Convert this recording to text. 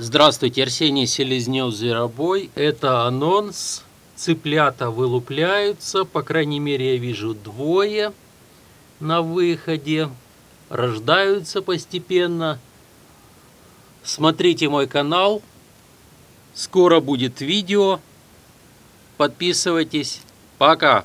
Здравствуйте, Арсений Селезнев, Зверобой. Это анонс. Цыплята вылупляются, по крайней мере, я вижу двое на выходе. Рождаются постепенно. Смотрите мой канал. Скоро будет видео. Подписывайтесь. Пока.